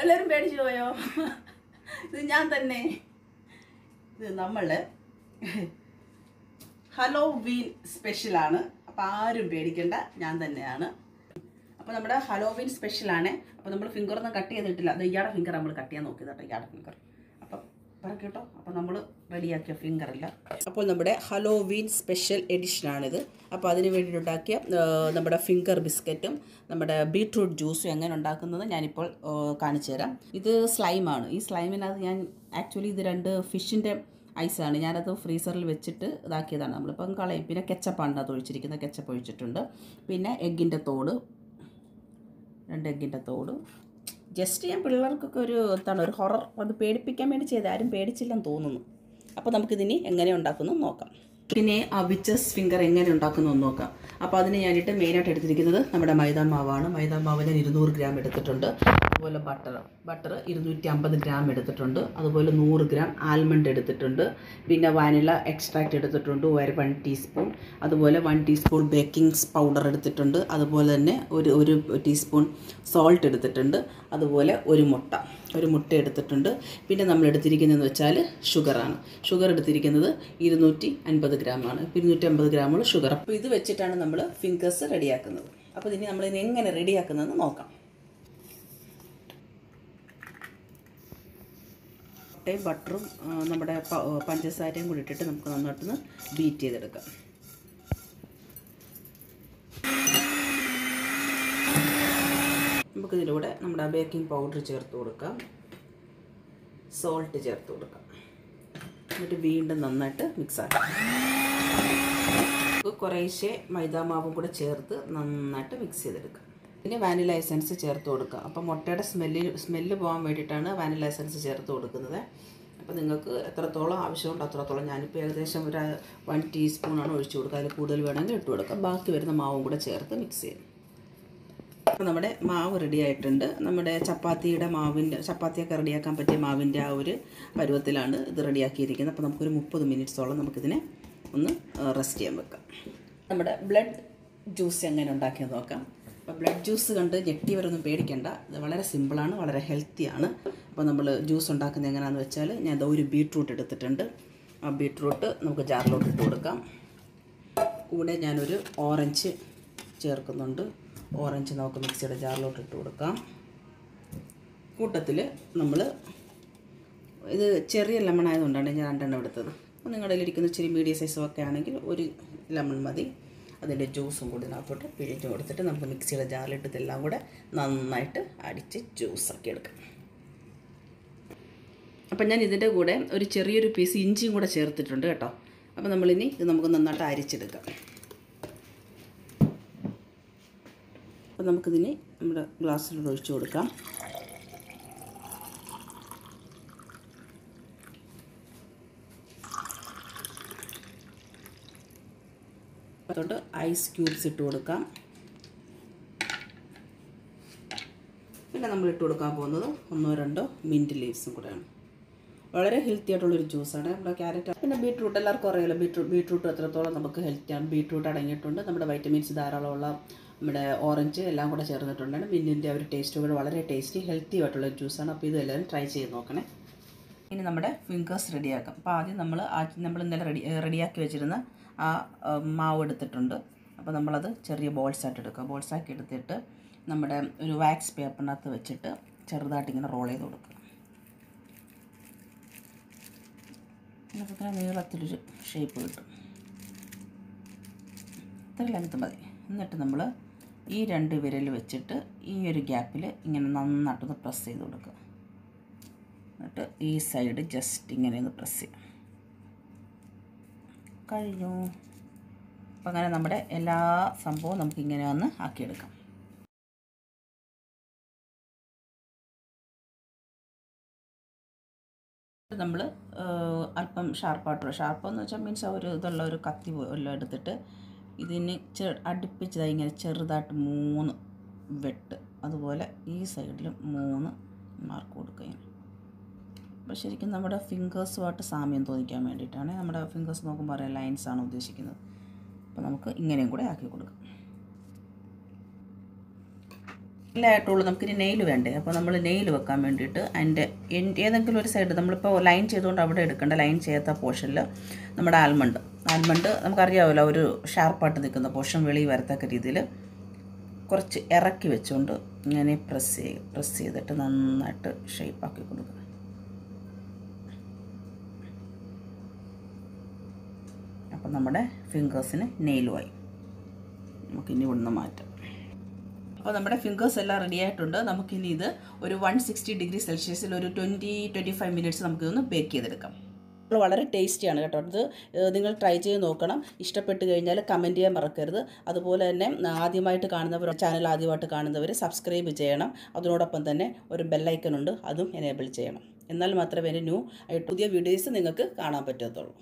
എല്ലാവരും പേടിച്ചു പോയോ? ഇത് ഞാൻ തന്നെ. ഇത് നമ്മൾ ഹലോ വീൻ സ്പെഷ്യലാണ് അപ്പോൾ ആരും പേടിക്കണ്ട ഞാൻ തന്നെയാണ്. അപ്പോൾ നമ്മുടെ ഹലോവിൻ സ്പെഷ്യലാണ് അപ്പോൾ നമ്മൾ ഫിംഗർ ഫിംഗറൊന്നും കട്ട് ചെയ്തിട്ടില്ല. അത് ഇയാളുടെ ഫിംഗർ നമ്മൾ കട്ട് ചെയ്യാൻ നോക്കിയത് ഇയാളുടെ ഫിംഗർ അപ്പം പറ കേട്ടോ. അപ്പോൾ നമ്മൾ റെഡിയാക്കിയ ഫിംഗറല്ല. അപ്പോൾ നമ്മുടെ ഹലോവീൻ സ്പെഷ്യൽ എഡിഷനാണിത് അപ്പോൾ അതിന് വേണ്ടി ഉണ്ടാക്കിയ നമ്മുടെ ഫിംഗർ ബിസ്ക്കറ്റും നമ്മുടെ ബീട്രൂട്ട് ജ്യൂസും എങ്ങനെ ഉണ്ടാക്കുന്നത് ഞാനിപ്പോൾ കാണിച്ചു തരാം. ഇത് സ്ലൈമാണ് ഈ സ്ലൈമിനകത്ത് ഞാൻ ആക്ച്വലി ഇത് രണ്ട് ഫിഷിന്റെ ഐസാണ് ഞാനത് ഫ്രീസറിൽ വെച്ചിട്ട് ഇതാക്കിയതാണ്. നമ്മളിപ്പം കളയും. പിന്നെ കെച്ചപ്പാണ് അത് ഒഴിച്ചിരിക്കുന്നത്. കെച്ചപ്പ് ഒഴിച്ചിട്ടുണ്ട്. പിന്നെ എഗ്ഗിന്റെ തോട്. രണ്ട് എഗ്ഗിന്റെ തോട്. ജസ്റ്റ് ഞാൻ പിള്ളേർക്കൊക്കെ ഒരു എന്താണ് ഒരു ഹൊറർ അത് പേടിപ്പിക്കാൻ വേണ്ടി ചെയ്ത് ആരും പേടിച്ചില്ലെന്ന് തോന്നുന്നു. അപ്പോൾ നമുക്കിതിനി എങ്ങനെ ഉണ്ടാക്കുന്നു നോക്കാം. പിന്നെ ആ വിച്ചസ് ഫിംഗർ എങ്ങനെ ഉണ്ടാക്കുന്നു എന്ന് നോക്കാം. അപ്പോൾ അതിന് ഞാനിട്ട് മെയിനായിട്ട് എടുത്തിരിക്കുന്നത് നമ്മുടെ മൈദാ മാവാണ്. മൈദാ മാവ് ഞാൻ ഇരുന്നൂറ് ഗ്രാം എടുത്തിട്ടുണ്ട്. അതുപോലെ ബട്ടർ ബട്ടർ ഇരുന്നൂറ്റി അമ്പത് ഗ്രാം എടുത്തിട്ടുണ്ട്. അതുപോലെ നൂറ് ഗ്രാം ആൽമണ്ട് എടുത്തിട്ടുണ്ട്. പിന്നെ വാനില എക്സ്ട്രാക്റ്റ് എടുത്തിട്ടുണ്ട്. ഒരു വൺ ടീസ്പൂൺ അതുപോലെ വൺ ടീസ്പൂൺ ബേക്കിംഗ് പൗഡർ എടുത്തിട്ടുണ്ട്. അതുപോലെ തന്നെ ഒരു ഒരു ടീസ്പൂൺ സോൾട്ട് എടുത്തിട്ടുണ്ട്. അതുപോലെ ഒരു മുട്ട ഒരു മുട്ട എടുത്തിട്ടുണ്ട്. പിന്നെ നമ്മൾ എടുത്തിരിക്കുന്നതെന്ന് വെച്ചാൽ ഷുഗറാണ് ഷുഗർ എടുത്തിരിക്കുന്നത് ഇരുന്നൂറ്റി അൻപത് ഗ്രാമാണ്. ഇരുന്നൂറ്റി അമ്പത് ഗ്രാമുള്ള ഷുഗർ അപ്പോൾ ഇത് വെച്ചിട്ടാണ് നമ്മൾ ഫിംഗേഴ്സ് റെഡിയാക്കുന്നത് അപ്പോൾ ഇനി നമ്മൾ ഇതിനെ എങ്ങനെ റെഡിയാക്കുന്നതെന്ന് നോക്കാം. മുട്ടയും ബട്ടറും നമ്മുടെ പഞ്ചസാരയും കൂടി ഇട്ടിട്ട് നമുക്ക് നന്നായിട്ടൊന്ന് ബീറ്റ് ചെയ്തെടുക്കാം. നമുക്കിതിലൂടെ നമ്മുടെ ബേക്കിംഗ് പൗഡർ ചേർത്ത് കൊടുക്കാം. സോൾട്ട് ചേർത്ത് കൊടുക്കാം. എന്നിട്ട് വീണ്ടും നന്നായിട്ട് മിക്സ് ആക്കാം. നമുക്ക് കുറേശ്ശെ മൈദാമാവും കൂടെ ചേർത്ത് നന്നായിട്ട് മിക്സ് ചെയ്തെടുക്കാം. പിന്നെ വാനില എസൻസ് ചേർത്ത് കൊടുക്കുക അപ്പോൾ മുട്ടയുടെ സ്മെല്ല് സ്മെല്ല് പോകാൻ വേണ്ടിയിട്ടാണ് വാനില എസൻസ് ചേർത്ത് കൊടുക്കുന്നത്. അപ്പോൾ നിങ്ങൾക്ക് എത്രത്തോളം ആവശ്യമുണ്ട് അത്രത്തോളം ഞാനിപ്പോൾ ഏകദേശം ഒരു വൺ ടീസ്പൂണാണ് ഒഴിച്ചു കൊടുക്കുക. അതിൽ കൂടുതൽ വേണമെങ്കിൽ ഇട്ട് കൊടുക്കുക ബാക്കി വരുന്ന മാവും കൂടെ ചേർത്ത് മിക്സ് ചെയ്യും. അപ്പോൾ നമ്മുടെ മാവ് റെഡി ആയിട്ടുണ്ട്. നമ്മുടെ ചപ്പാത്തിയുടെ മാവിന്റെ ചപ്പാത്തിയൊക്കെ റെഡിയാക്കാൻ പറ്റിയ മാവിന്റെ ആ ഒരു പരുവത്തിലാണ് ഇത് റെഡിയാക്കിയിരിക്കുന്നത് അപ്പോൾ നമുക്കൊരു മുപ്പത് മിനിറ്റ്സോളം നമുക്കിതിനെ ഒന്ന് റെസ്റ്റ് ചെയ്യാൻ വെക്കാം. നമ്മുടെ ബ്ലഡ് ജ്യൂസ് എങ്ങനെ ഉണ്ടാക്കിയെന്ന് നോക്കാം. അപ്പോൾ ബ്ലഡ് ജ്യൂസ് കണ്ട് ഞെട്ടിയവരൊന്നും പേടിക്കേണ്ട. ഇത് വളരെ സിമ്പിളാണ് വളരെ ഹെൽത്തിയാണ് അപ്പോൾ നമ്മൾ ജ്യൂസ് ഉണ്ടാക്കുന്നത് എങ്ങനെയാണെന്ന് വെച്ചാൽ ഞാൻ ദാ ഒരു ബീട്രൂട്ട് എടുത്തിട്ടുണ്ട്. ആ ബീട്രൂട്ട് നമുക്ക് ജാറിലോട്ട് ഇട്ട് കൊടുക്കാം. കൂടെ ഞാനൊരു ഓറഞ്ച് ചേർക്കുന്നുണ്ട്. ഓറഞ്ച് നമുക്ക് മിക്സിയുടെ ജാറിലോട്ട് ഇട്ട് കൊടുക്കാം. കൂട്ടത്തിൽ നമ്മൾ ഇത് ചെറിയ ലെമൺ ആയതുകൊണ്ടാണ് ഞാൻ രണ്ടെണ്ണം എടുത്തത്. അപ്പോൾ നിങ്ങളുടെ ഇരിക്കുന്ന ഇച്ചിരി മീഡിയം സൈസും ഒക്കെ ആണെങ്കിൽ ഒരു ലെമൺ മതി. അതിന്റെ ജ്യൂസും കൂടി ഇതിനകത്തോട്ട് പിഴിഞ്ഞ് കൊടുത്തിട്ട് നമുക്ക് മിക്സിയുടെ ജാറിലിട്ട് ഇതെല്ലാം കൂടെ നന്നായിട്ട് അടിച്ച് ജ്യൂസാക്കി എടുക്കാം. അപ്പം ഞാൻ ഇതിന്റെ കൂടെ ഒരു ചെറിയൊരു പീസ് ഇഞ്ചിയും കൂടെ ചേർത്തിട്ടുണ്ട് കേട്ടോ. അപ്പോൾ നമ്മളിനി ഇത് നമുക്ക് നന്നായിട്ട് അരിച്ചെടുക്കാം. അപ്പോൾ നമുക്കിതിന് നമ്മുടെ ഗ്ലാസ്സിൽ ഒഴിച്ചു കൊടുക്കാം. അതുകൊണ്ട് ഐസ് ക്യൂബ്സ് ഇട്ട് കൊടുക്കാം. പിന്നെ നമ്മൾ ഇട്ട് കൊടുക്കാൻ പോകുന്നത് ഒന്നോ രണ്ടോ മിന്റ് ലീവ്സും കൂടെയാണ്. വളരെ ഹെൽത്തി ആയിട്ടുള്ളൊരു ജ്യൂസാണ്. നമ്മുടെ ക്യാരറ്റ് പിന്നെ ബീട്രൂട്ട് എല്ലാവർക്കും അറിയാമല്ലോ ബീട്രൂട്ട് ബീട്രൂട്ട് എത്രത്തോളം നമുക്ക് ഹെൽത്തിയാണ് ബീട്രൂട്ട് അടങ്ങിയിട്ടുണ്ട്. നമ്മുടെ വൈറ്റമിൻസ് ധാരാളമുള്ള നമ്മുടെ ഓറഞ്ച് എല്ലാം കൂടെ ചേർന്നിട്ടുണ്ടാണ് മിന്നിന്റെ ഒരു ടേസ്റ്റ് കൂടെ വളരെ ടേസ്റ്റി ഹെൽത്തി ആയിട്ടുള്ള ജ്യൂസാണ് അപ്പോൾ ഇതെല്ലാം ട്രൈ ചെയ്ത് നോക്കണേ. ഇനി നമ്മുടെ ഫിംഗേഴ്സ് റെഡിയാക്കാം അപ്പോൾ ആദ്യം നമ്മൾ നമ്മൾ ഇന്നലെ റെഡി റെഡിയാക്കി വെച്ചിരുന്ന ആ മാവ് എടുത്തിട്ടുണ്ട്. അപ്പോൾ നമ്മളത് ചെറിയ ബോൾസ് ആയിട്ട് എടുക്കുക ബോൾസ് ആക്കി എടുത്തിട്ട് നമ്മുടെ ഒരു വാക്സ് പേപ്പറിനകത്ത് വെച്ചിട്ട് ചെറുതായിട്ട് ഇങ്ങനെ റോൾ ചെയ്ത് കൊടുക്കുക നീളത്തിലൊരു ഷേപ്പ് കിട്ടും. ഇത്ര ലെങ്ത്ത് മതി. എന്നിട്ട് നമ്മൾ ഈ രണ്ട് വിരൽ വെച്ചിട്ട് ഈ ഒരു ഗ്യാപ്പിൽ ഇങ്ങനെ നന്നായിട്ടൊന്ന് പ്രസ് ചെയ്ത് കൊടുക്കുക. എന്നിട്ട് ഈ സൈഡ് ജസ്റ്റ് ഇങ്ങനെ ഒന്ന് പ്രസ് ചെയ്യാം. കഴിഞ്ഞു. അപ്പം അങ്ങനെ നമ്മുടെ എല്ലാ സംഭവവും നമുക്ക് ഇങ്ങനെ ഒന്ന് ആക്കിയെടുക്കാം. നമ്മൾ അല്പം ഷാർപ്പായിട്ടുള്ള ഷാർപ്പ് എന്ന് വെച്ചാൽ മീൻസ് ഒരു ഇതുള്ള ഒരു കത്തി എല്ലാം എടുത്തിട്ട് ഇതിന് ചെ അടുപ്പിച്ചതായി ഇങ്ങനെ ചെറുതായിട്ട് മൂന്ന് വെട്ട്. അതുപോലെ ഈ സൈഡിലും മൂന്ന് മാർക്ക് കൊടുക്കുക അപ്പോൾ ശരിക്കും നമ്മുടെ ഫിംഗേഴ്സുമായിട്ട് സാമ്യം തോന്നിക്കാൻ വേണ്ടിയിട്ടാണ്. നമ്മുടെ ഫിംഗേഴ്സ് നോക്കുമ്പോൾ പറയാൻ ലൈൻസാണ് ഉദ്ദേശിക്കുന്നത്. അപ്പോൾ നമുക്ക് ഇങ്ങനെയും കൂടെ ആക്കി കൊടുക്കാം. ആയിട്ടുള്ളൂ നമുക്കിനി നെയിൽ വേണ്ടേ? അപ്പോൾ നമ്മൾ നെയിൽ വെക്കാൻ വേണ്ടിയിട്ട് അതിന്റെ ഏതെങ്കിലും ഒരു സൈഡ് നമ്മളിപ്പോൾ ലൈൻ ചെയ്തുകൊണ്ട് അവിടെ എടുക്കേണ്ട. ലൈൻ ചെയ്യാത്ത പോർഷനിൽ നമ്മുടെ ആൽമണ്ട് ആൽമണ്ട് നമുക്കറിയാമല്ലോ ഒരു ഷാർപ്പായിട്ട് നിൽക്കുന്ന പോർഷൻ വെളി വരത്തക്ക രീതിയിൽ കുറച്ച് ഇറക്കി വെച്ചുകൊണ്ട് ഇങ്ങനെ പ്രസ് ചെയ്യുക പ്രസ് ചെയ്തിട്ട് നന്നായിട്ട് ഷേപ്പാക്കി കൊടുക്കുക. അപ്പം നമ്മുടെ ഫിംഗേഴ്സിന് നെയിലുമായി നമുക്കിനി ഇവിടുന്ന് മാറ്റാം. അപ്പോൾ നമ്മുടെ ഫിംഗേഴ്സ് എല്ലാം റെഡി ആയിട്ടുണ്ട്. നമുക്കിനി ഇത് ഒരു വൺ സിക്സ്റ്റി ഡിഗ്രി സെൽഷ്യസിൽ ഒരു ട്വന്റി ട്വന്റി ഫൈവ് മിനിറ്റ്സ് നമുക്കിതൊന്ന് ബേക്ക് ചെയ്തെടുക്കാം. വളരെ ടേസ്റ്റിയാണ് കേട്ടോ. ഇത് നിങ്ങൾ ട്രൈ ചെയ്ത് നോക്കണം. ഇഷ്ടപ്പെട്ട് കഴിഞ്ഞാൽ കമന്റ് ചെയ്യാൻ മറക്കരുത്. അതുപോലെ തന്നെ ആദ്യമായിട്ട് കാണുന്നവർ ചാനൽ ആദ്യമായിട്ട് കാണുന്നവർ സബ്സ്ക്രൈബ് ചെയ്യണം. അതിനോടൊപ്പം തന്നെ ഒരു ബെല്ലൈക്കൺ ഉണ്ട്. അതും എനേബിൾ ചെയ്യണം. എന്നാൽ മാത്രമേ എന്റെ ന്യൂ ആയിട്ട് പുതിയ വീഡിയോസ് നിങ്ങൾക്ക് കാണാൻ പറ്റത്തുള്ളൂ.